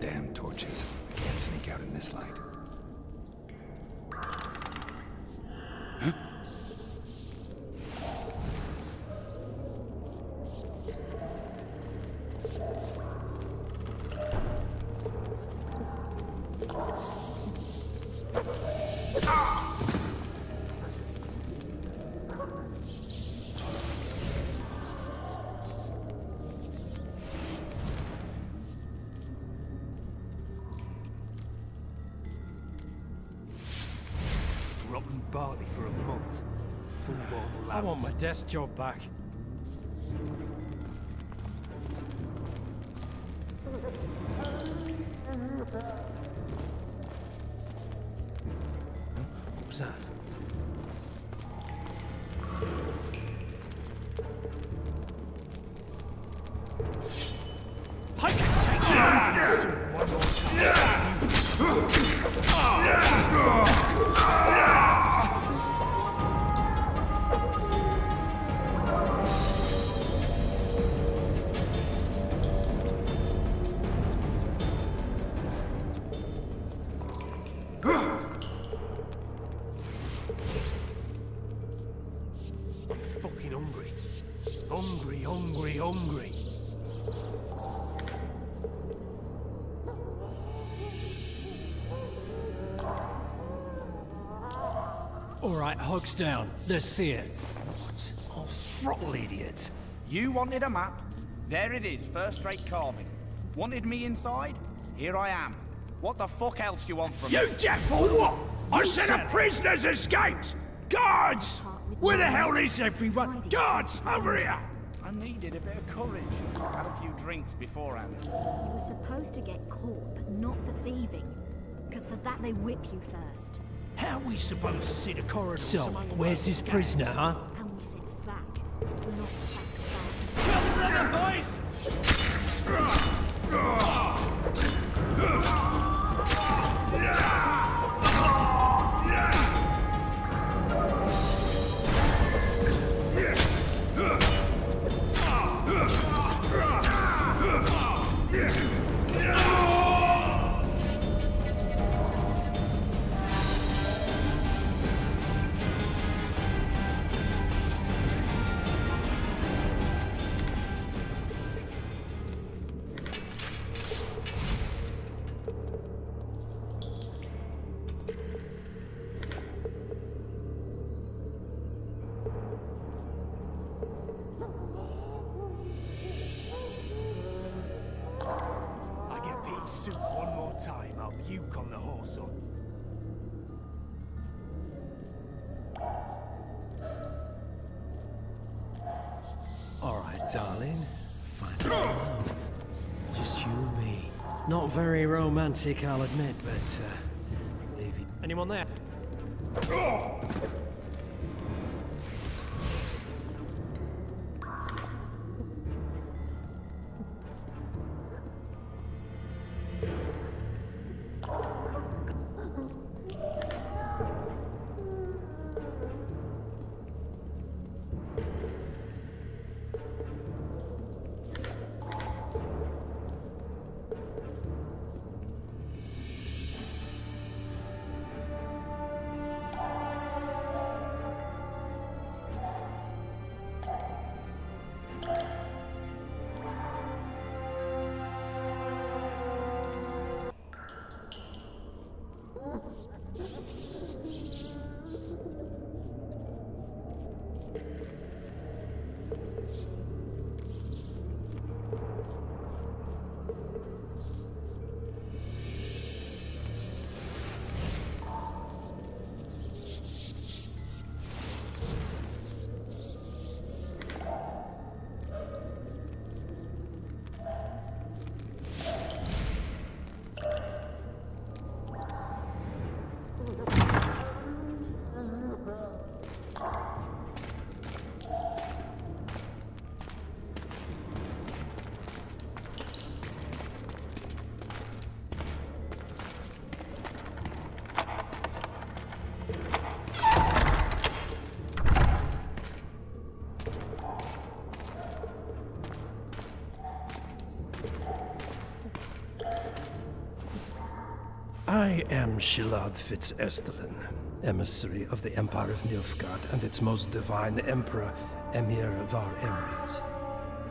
Damn torches. I can't sneak out in this light. My desk job back. Right, hogs down. Let's see it. What? Oh, throttle idiot. You wanted a map? There it is, first-rate carving. Wanted me inside? Here I am. What the fuck else do you want from me? You deaf or what? I said a prisoner's escaped! Guards! Where the hell is everyone? Guards, over here! I needed a bit of courage. Had a few drinks beforehand. You were supposed to get caught, but not for thieving. Because for that they whip you first. How are we supposed to see the corridors So, where's this prisoner, huh? Not very romantic, I'll admit, but uh, leave you. Anyone there? I am Shilard Fitz-Oesterlen, emissary of the Empire of Nilfgaard and its most divine Emperor, Emhyr Var Emreis.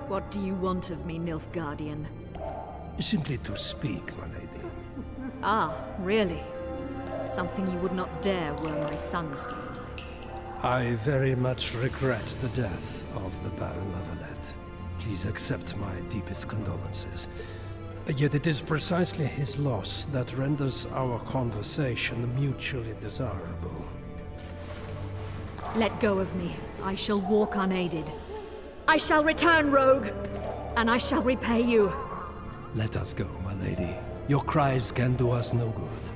What do you want of me, Nilfgaardian? Simply to speak, my lady. Ah, really? Something you would not dare were my son still alive. I very much regret the death of the Baron La Valette. Please accept my deepest condolences. Yet it is precisely his loss that renders our conversation mutually desirable. Let go of me. I shall walk unaided. I shall return, rogue! And I shall repay you. Let us go, my lady. Your cries can do us no good.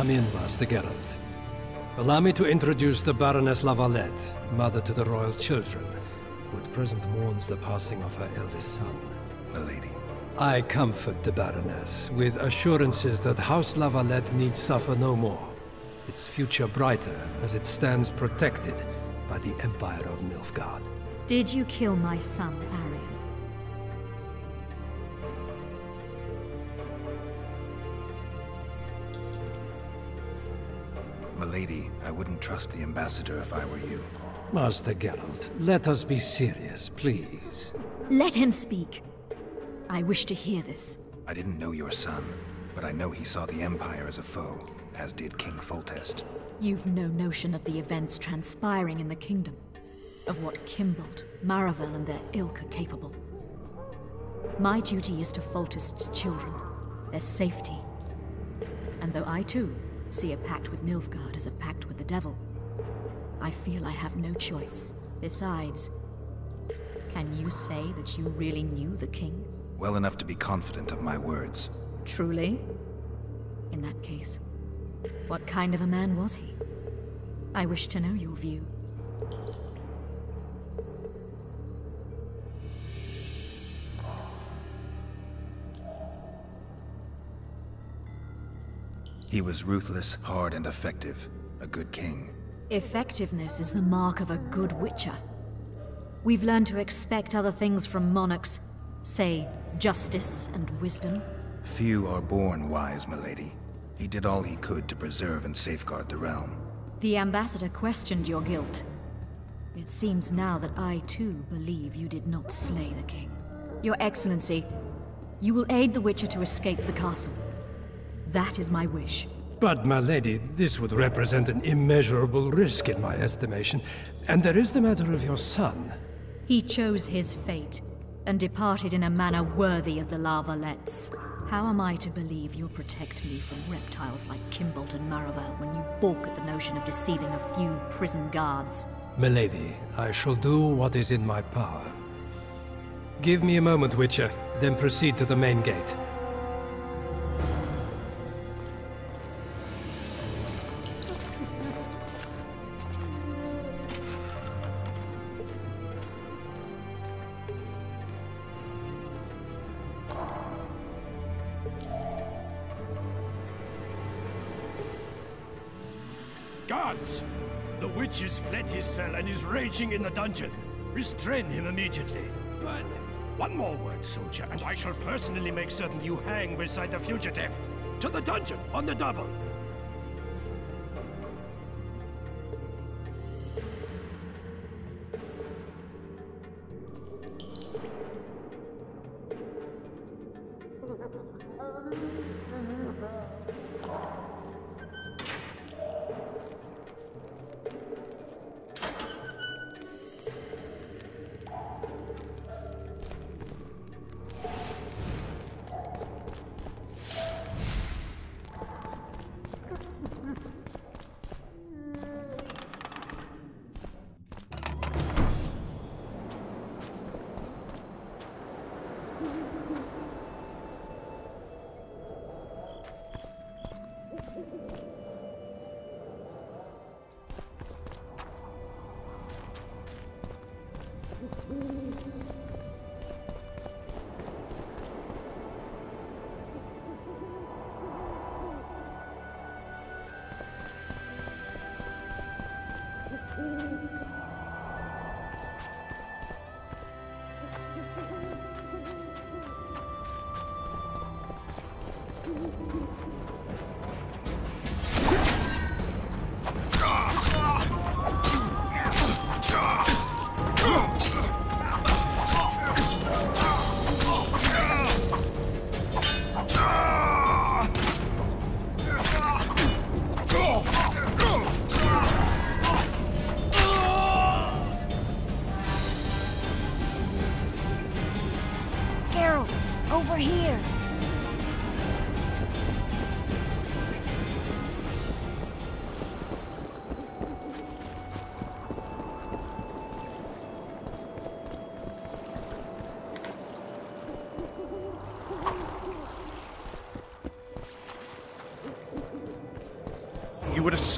Come in, Master Geralt. Allow me to introduce the Baroness La Valette, mother to the royal children, who at present mourns the passing of her eldest son. Milady. I comfort the Baroness with assurances that House La Valette need suffer no more. Its future brighter as it stands protected by the Empire of Nilfgaard. Did you kill my son, Aryan? Wouldn't trust the ambassador if I were you. Master Geralt, let us be serious, please. Let him speak. I wish to hear this. I didn't know your son, but I know he saw the Empire as a foe, as did King Foltest. You've no notion of the events transpiring in the kingdom, of what Kimbolt, Maravel, and their ilk are capable. My duty is to Foltest's children, their safety. And though I too see a pact with Nilfgaard as a pact with the devil, I feel I have no choice. Besides, can you say that you really knew the king? Well enough to be confident of my words. Truly? In that case, what kind of a man was he? I wish to know your view. He was ruthless, hard, and effective. A good king. Effectiveness is the mark of a good witcher. We've learned to expect other things from monarchs, say, justice and wisdom. Few are born wise, milady. He did all he could to preserve and safeguard the realm. The ambassador questioned your guilt. It seems now that I too believe you did not slay the king. Your Excellency, you will aid the Witcher to escape the castle. That is my wish. But, my lady, this would represent an immeasurable risk in my estimation. And there is the matter of your son. He chose his fate, and departed in a manner worthy of the La Valettes. How am I to believe you'll protect me from reptiles like Kimbolt and Maravel when you balk at the notion of deceiving a few prison guards? Milady, I shall do what is in my power. Give me a moment, Witcher, then proceed to the main gate. Raging in the dungeon. Restrain him immediately. But one more word, soldier, and I shall personally make certain you hang beside the fugitive. To the dungeon, on the double.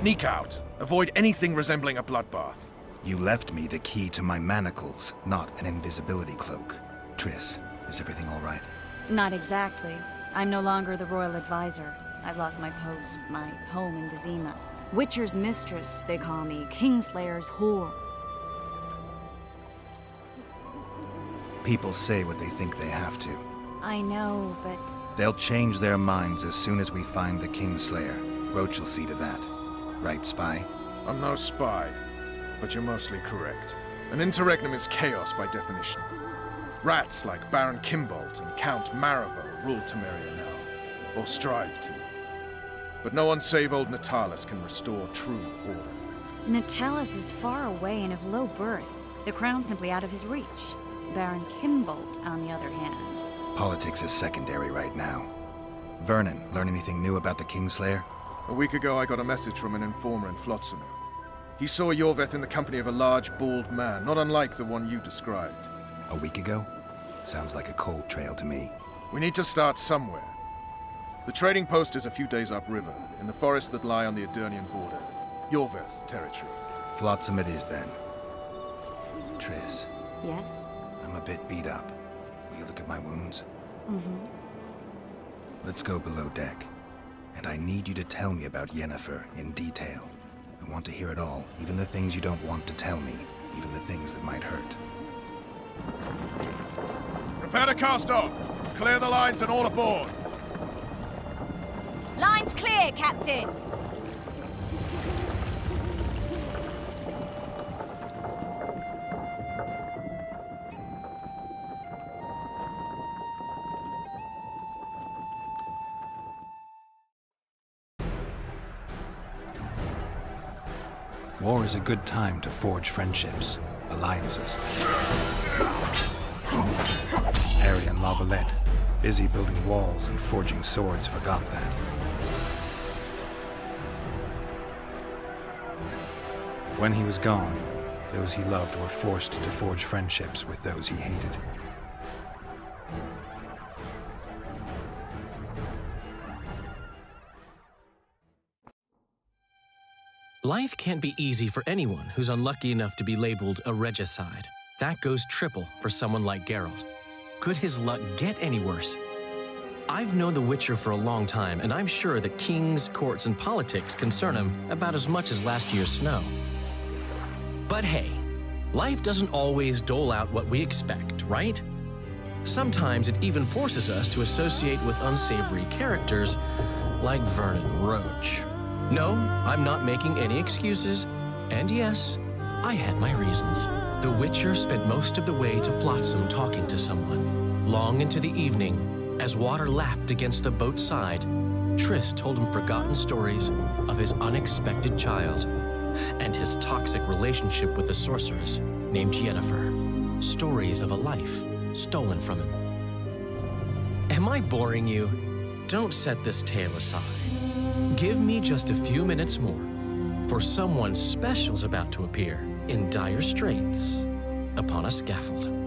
sneak out. Avoid anything resembling a bloodbath. You left me the key to my manacles, not an invisibility cloak. Triss, is everything all right? Not exactly. I'm no longer the royal advisor. I've lost my post, my home in Vizima. Witcher's mistress, they call me. Kingslayer's whore. People say what they think they have to. I know, but They'll change their minds as soon as we find the Kingslayer. Roche will see to that. Right, Spy? I'm no spy, but you're mostly correct. An interregnum is chaos by definition. Rats like Baron Kimbolt and Count Maravel rule Temeria now. or strive to. But no one save old Natalis can restore true order. Natalis is far away and of low birth. The crown's simply out of his reach. Baron Kimbolt, on the other hand. Politics is secondary right now. Vernon, learn anything new about the Kingslayer? A week ago, I got a message from an informer in Flotsam. He saw Iorveth in the company of a large, bald man, not unlike the one you described. A week ago? Sounds like a cold trail to me. We need to start somewhere. The trading post is a few days upriver, in the forests that lie on the Aedirnian border. Iorveth's territory. Flotsam it is then. Triss, Yes? I'm a bit beat up. Will you look at my wounds? Mm-hmm. Let's go below deck. And I need you to tell me about Yennefer in detail. I want to hear it all, even the things you don't want to tell me, even the things that might hurt. Prepare to cast off! Clear the lines and all aboard! Line's clear, Captain! War is a good time to forge friendships, alliances. Harry and La Valette, busy building walls and forging swords, forgot that. When he was gone, those he loved were forced to forge friendships with those he hated. Can't be easy for anyone who's unlucky enough to be labeled a regicide. That goes triple for someone like Geralt. Could his luck get any worse? I've known The Witcher for a long time, and I'm sure that kings, courts, and politics concern him about as much as last year's snow. But hey, life doesn't always dole out what we expect, right? Sometimes it even forces us to associate with unsavory characters like Vernon Roche. No, I'm not making any excuses. And yes, I had my reasons. The Witcher spent most of the way to Flotsam talking to someone. Long into the evening, as water lapped against the boat's side, Triss told him forgotten stories of his unexpected child and his toxic relationship with a sorceress named Yennefer. Stories of a life stolen from him. Am I boring you? Don't set this tale aside. Give me just a few minutes more, for someone special's about to appear in dire straits upon a scaffold.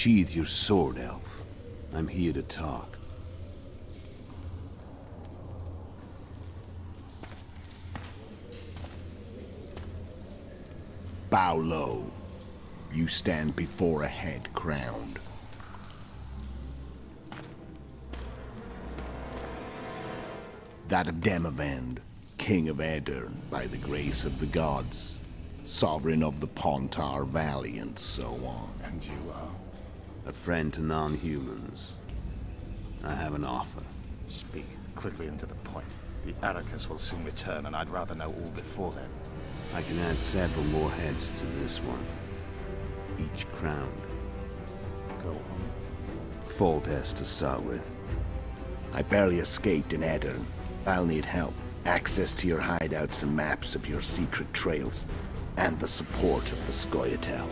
Sheathe your sword, Elf. I'm here to talk. Bow low. You stand before a head crowned. That of Demavend, king of Aedirn, by the grace of the gods, sovereign of the Pontar Valley, and so on. And you are? A friend to non-humans. I have an offer. Speak quickly and to the point. The Arrakis will soon return, and I'd rather know all before then. I can add several more heads to this one. Each crowned. Go on. Foltest to start with. I barely escaped in Aedirn. I'll need help. Access to your hideouts and maps of your secret trails. And the support of the Scoia'tael.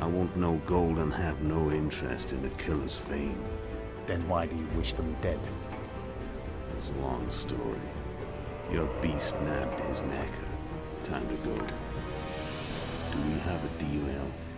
I want no gold and have no interest in the killer's fame. Then why do you wish them dead? It's a long story. Your beast nabbed his neck. Time to go. Do we have a deal, Elf?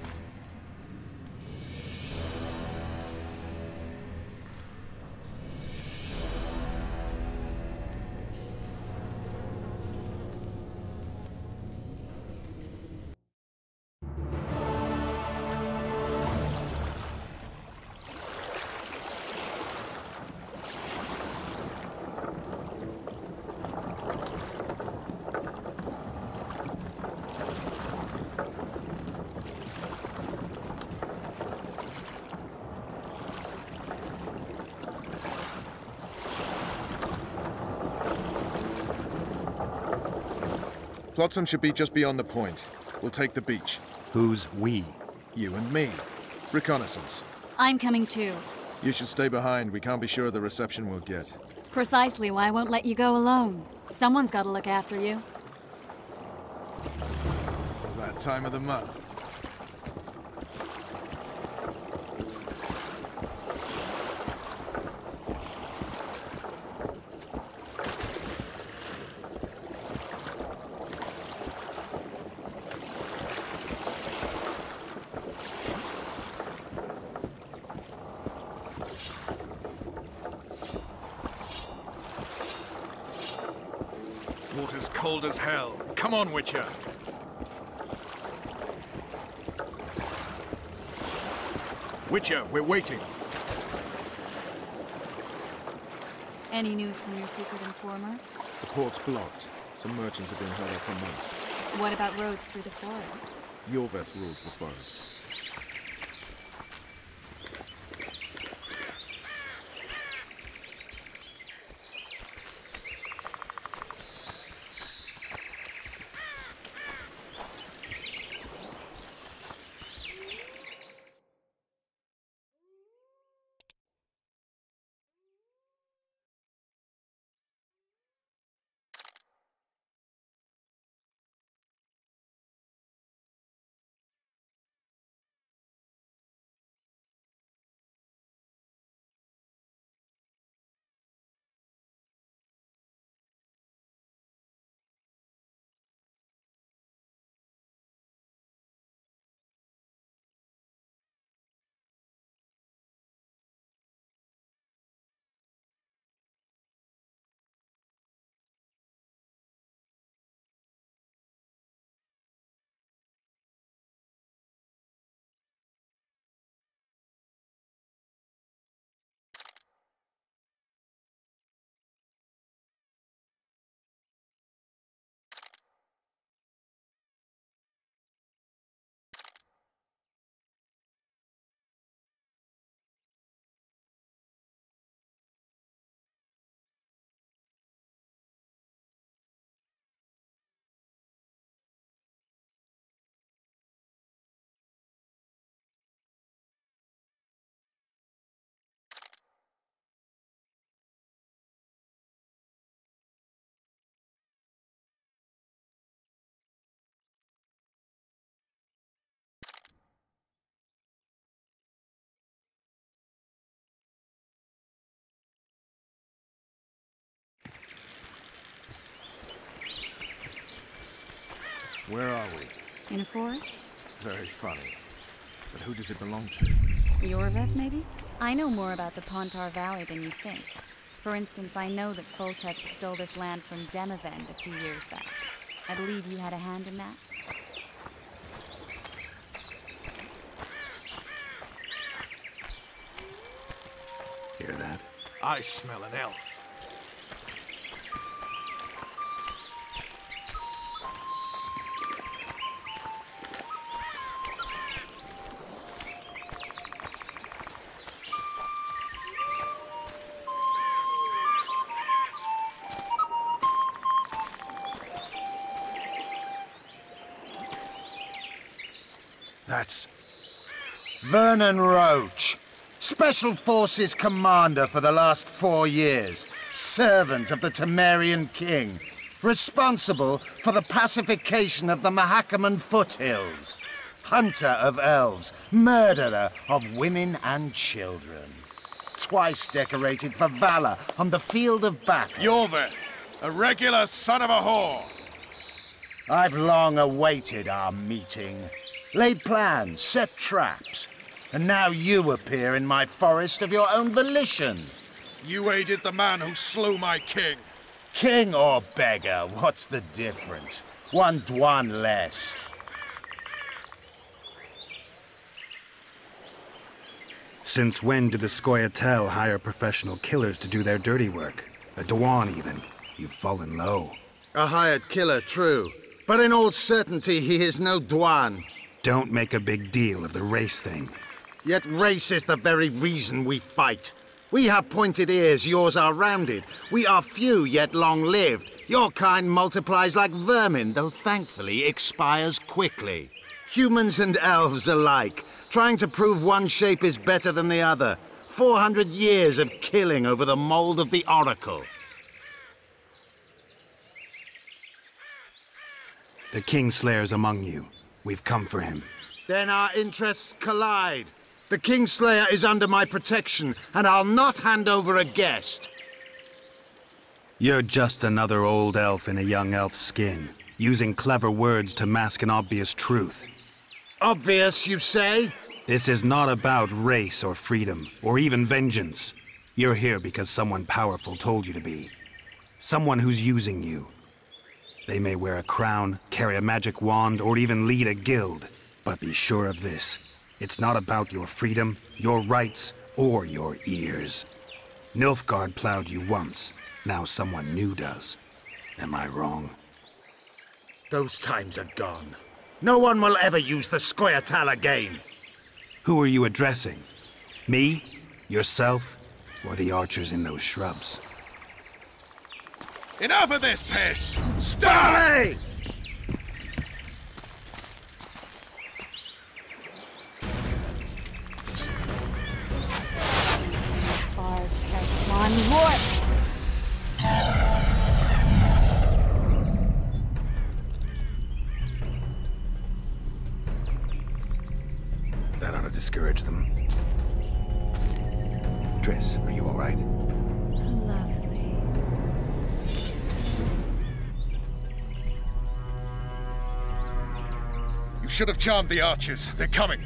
Flotsam should be just beyond the point. We'll take the beach. Who's we? You and me. Reconnaissance. I'm coming too. You should stay behind. We can't be sure of the reception we'll get. Precisely why I won't let you go alone. Someone's got to look after you. That time of the month. Cold as hell. Come on, Witcher. Witcher, we're waiting. Any news from your secret informer? The port's blocked. Some merchants have been held up for months. What about roads through the forest? Iorveth rules the forest. Where are we? In a forest? Very funny. But who does it belong to? Iorveth, maybe? I know more about the Pontar Valley than you think. For instance, I know that Foltest stole this land from Demavend a few years back. I believe you had a hand in that. Hear that? I smell an elf. Vernon Roche, Special Forces Commander for the last four years, servant of the Temerian King, responsible for the pacification of the Mahakaman foothills, hunter of elves, murderer of women and children. Twice decorated for valor on the field of battle. Iorveth, a regular son of a whore. I've long awaited our meeting. Laid plans, set traps. And now you appear in my forest of your own volition. You aided the man who slew my king. King or beggar, what's the difference? One Dh'oine less. Since when do the Scoia'tael hire professional killers to do their dirty work? A Dh'oine, even. You've fallen low. A hired killer, true. But in all certainty, he is no Dh'oine. Don't make a big deal of the race thing. Yet race is the very reason we fight. We have pointed ears, yours are rounded. We are few, yet long-lived. Your kind multiplies like vermin, though thankfully expires quickly. Humans and elves alike, trying to prove one shape is better than the other. 400 years of killing over the mold of the Oracle. The Kingslayer's among you. We've come for him. Then our interests collide. The Kingslayer is under my protection, and I'll not hand over a guest. You're just another old elf in a young elf's skin, using clever words to mask an obvious truth. Obvious, you say? This is not about race or freedom, or even vengeance. You're here because someone powerful told you to be. Someone who's using you. They may wear a crown, carry a magic wand, or even lead a guild. But be sure of this. It's not about your freedom, your rights, or your ears. Nilfgaard plowed you once. Now someone new does. Am I wrong? Those times are gone. No one will ever use the Scoia'tael again. Who are you addressing? Me? Yourself? Or the archers in those shrubs? Enough of this piss! Starley! Spars Perkmon Mort! That ought to discourage them. Triss, are you all right? Lovely. You should have charmed the archers. They're coming.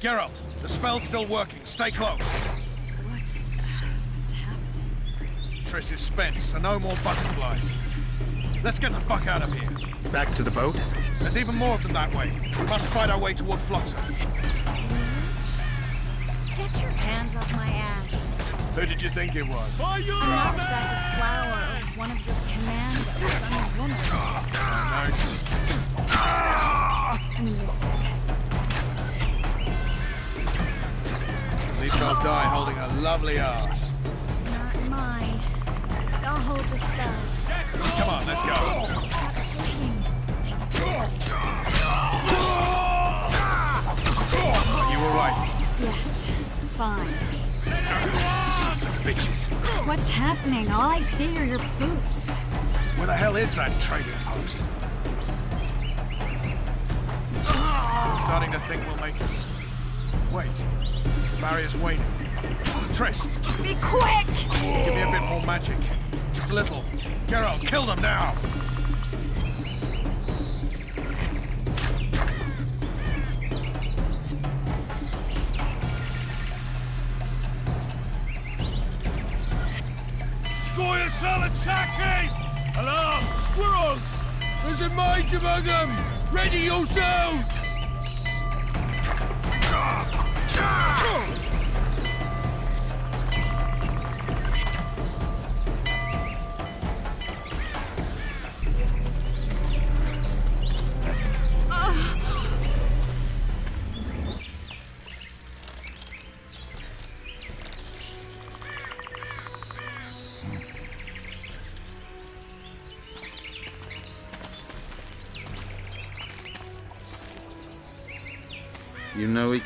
Geralt, the spell's still working. Stay close. What's... what's happening? Triss is spent, so no more butterflies. Let's get the fuck out of here. Back to the boat? There's even more of them that way. We must fight our way toward Flotsam. Get your hands off my ass. Who did you think it was? I'm not exactly the flower of one of your commandos. I'm a woman. Ah, no, it's- I'm gonna be sick. Least I'll die holding a lovely ass. Not mine. I'll hold the spell. Come on, let's go. Stop shaking. You were right. Yes. Fine. Sons of bitches. What's happening? All I see are your boots. Where the hell is that trading post? I'm starting to think we'll make it. Wait. Barrier's waning. Triss! Be quick! Give me a bit more magic. Just a little. Geralt, kill them now! Scoil salad sake! Squirrels! There's a mage among them! Ready yourselves!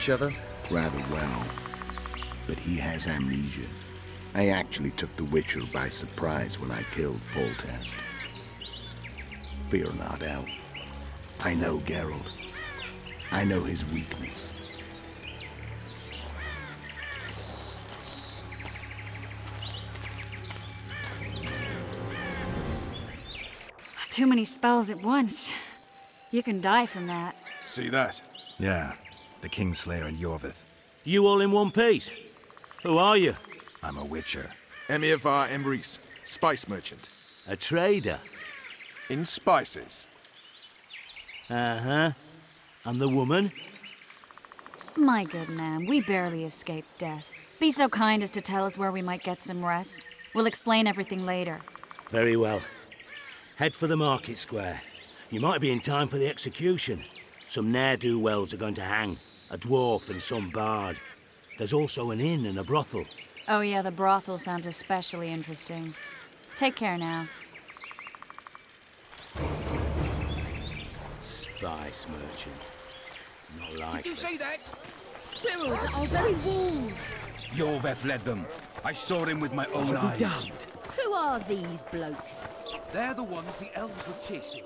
Each other? Rather well. But he has amnesia. I actually took the Witcher by surprise when I killed Foltest. Fear not, Elf. I know Geralt. I know his weakness. Too many spells at once. You can die from that. See that? Yeah, the Kingslayer and Iorveth. You all in one piece? Who are you? I'm a Witcher. Emhyr var Emreis, spice merchant. A trader? In spices. Uh-huh. And the woman? My good man, we barely escaped death. Be so kind as to tell us where we might get some rest. We'll explain everything later. Very well. Head for the market square. You might be in time for the execution. Some ne'er-do-wells are going to hang. A dwarf and some bard. There's also an inn and a brothel. Oh yeah, the brothel sounds especially interesting. Take care now. Spice merchant. Not like Did you them. see that? Squirrels are very wolves. Iorveth led them. I saw him with my own eyes. be damned. Who are these blokes? They're the ones the elves were chasing.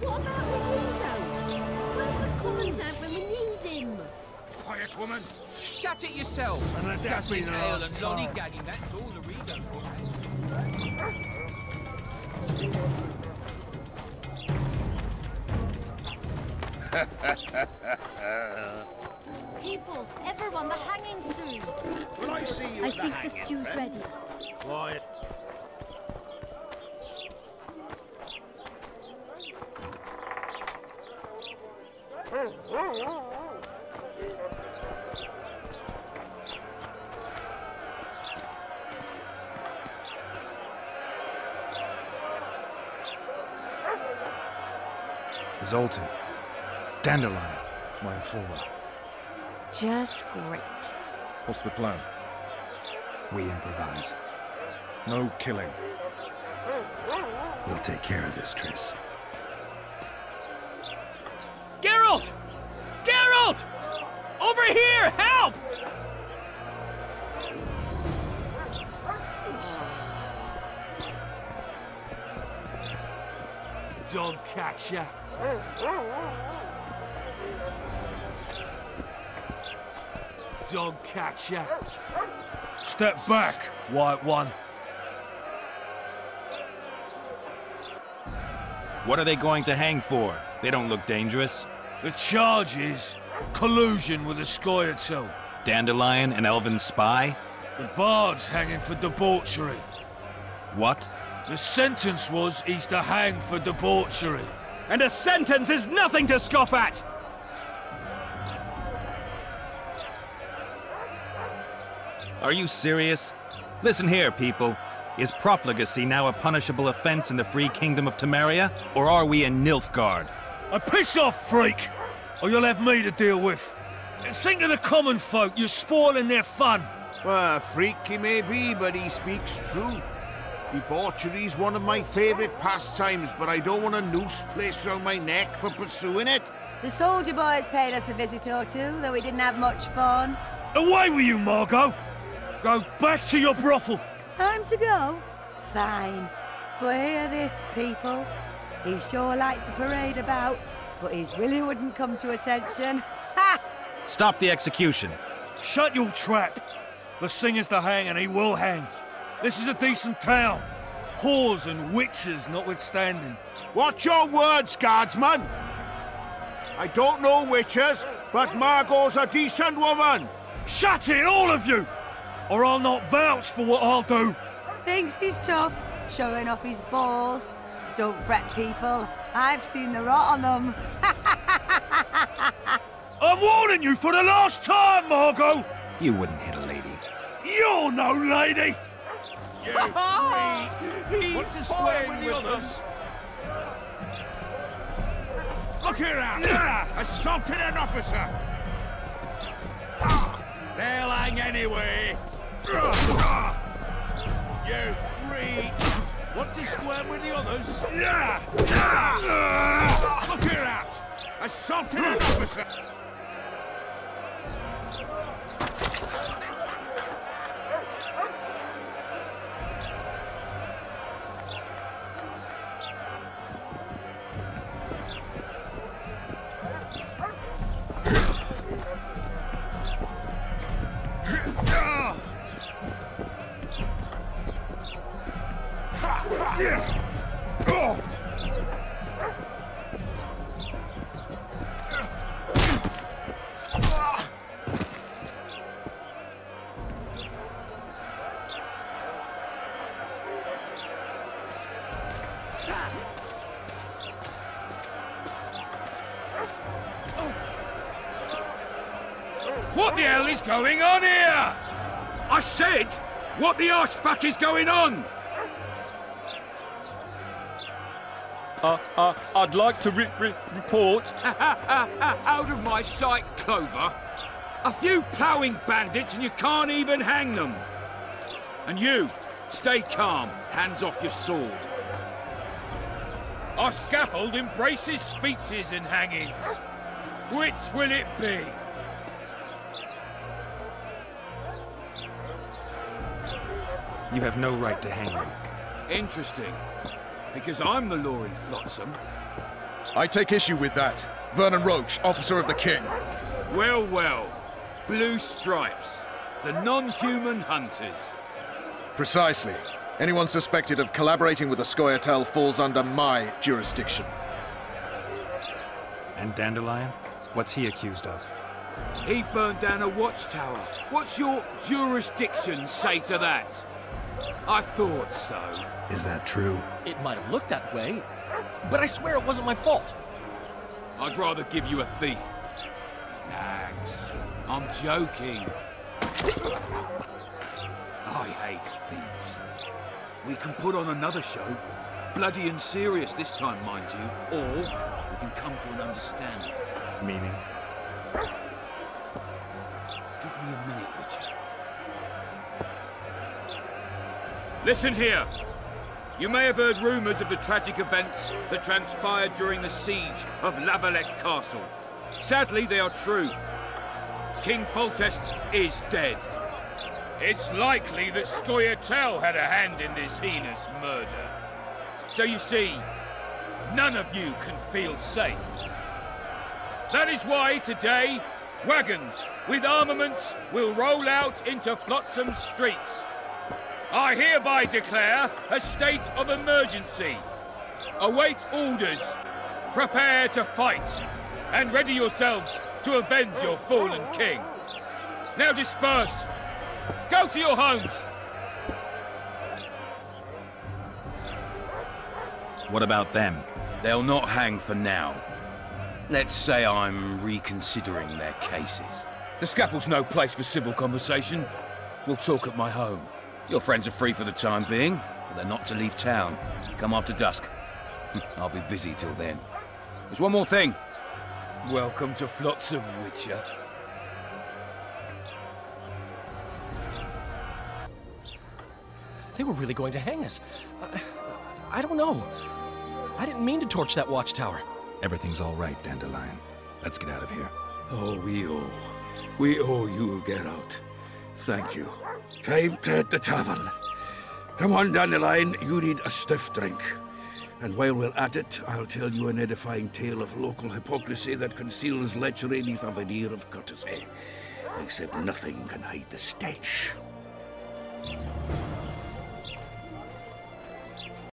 What about Raimundo? Where's the commandant when we need him? Quiet, woman. Shut it yourself. And let that be Gushing the ale last and time. lollygagging, that's all the Rito will have. People, everyone, the hanging soon. Will I see you I at the think the stew's ready. Quiet. Zoltan. Dandelion, my informer. Just great. What's the plan? We improvise. No killing. We'll take care of this, Triss. Geralt! Geralt! Over here! Help! Dog catcher. Dog catcher. Step back, White One. What are they going to hang for? They don't look dangerous. The charge is collusion with the Scoia'tael. Dandelion, an elven spy? The bard's hanging for debauchery. What? The sentence was he's to hang for debauchery. And a sentence is nothing to scoff at! Are you serious? Listen here, people. Is profligacy now a punishable offense in the free kingdom of Temeria? Or are we in Nilfgaard? A piss off, freak! Or you'll have me to deal with. Think of the common folk, you're spoiling their fun. Well, a freak he may be, but he speaks true. Debauchery's one of my favourite pastimes, but I don't want a noose placed around my neck for pursuing it. The soldier boys paid us a visit or two, though we didn't have much fun. Away with you, Margot! Go back to your brothel. Time to go? Fine. But hear this, people. He sure liked to parade about, but his Willie wouldn't come to attention. Ha! Stop the execution. Shut your trap. The singer's to hang, and he will hang. This is a decent town. Whores and witches notwithstanding. Watch your words, guardsman! I don't know witches, but Margot's a decent woman! Shut it, all of you! Or I'll not vouch for what I'll do. Thinks he's tough. showing off his balls. Don't fret, people. I've seen the rot on them. I'm warning you for the last time, Margot! You wouldn't hit a lady. You're no lady! He's What's the square with the others? Look here, Al! Assaulted an officer! They'll hang anyway! You freak! Want to square with the others? Yeah! Look here, Al! Assaulted an officer! What the arse fuck is going on? Uh, uh, I'd like to re re report. Out of my sight, Clover. A few ploughing bandits and you can't even hang them. And you, stay calm, hands off your sword. Our scaffold embraces speeches and hangings. Which will it be? You have no right to hang them. Interesting. Because I'm the law in Flotsam. I take issue with that. Vernon Roche, officer of the king. Well, well. Blue stripes. The non-human hunters. Precisely. Anyone suspected of collaborating with the Scoia'tael falls under my jurisdiction. And Dandelion? What's he accused of? He burned down a watchtower. What's your jurisdiction say to that? I thought so. Is that true? It might have looked that way, but I swear it wasn't my fault. I'd rather give you a thief. Nags. I'm joking. I hate thieves. We can put on another show. Bloody and serious this time, mind you. Or we can come to an understanding. Meaning? Listen here. You may have heard rumours of the tragic events that transpired during the siege of La Valette Castle. Sadly, they are true. King Foltest is dead. It's likely that Scoia'tael had a hand in this heinous murder. So you see, none of you can feel safe. That is why today, wagons with armaments will roll out into Flotsam's streets. I hereby declare a state of emergency. Await orders. Prepare to fight. And ready yourselves to avenge your fallen king. Now disperse. Go to your homes. What about them? They'll not hang for now. Let's say I'm reconsidering their cases. The scaffold's no place for civil conversation. We'll talk at my home. Your friends are free for the time being, but they're not to leave town. Come after dusk. I'll be busy till then. There's one more thing. Welcome to Flotsam, Witcher. They were really going to hang us. I, I don't know. I didn't mean to torch that watchtower. Everything's all right, Dandelion. Let's get out of here. Oh, we owe. We owe you, Geralt. Thank you. Time to hit the tavern. Come on, Dandelion, you need a stiff drink. And while we're at it, I'll tell you an edifying tale of local hypocrisy that conceals lechery neath a veneer of courtesy. Except nothing can hide the stench.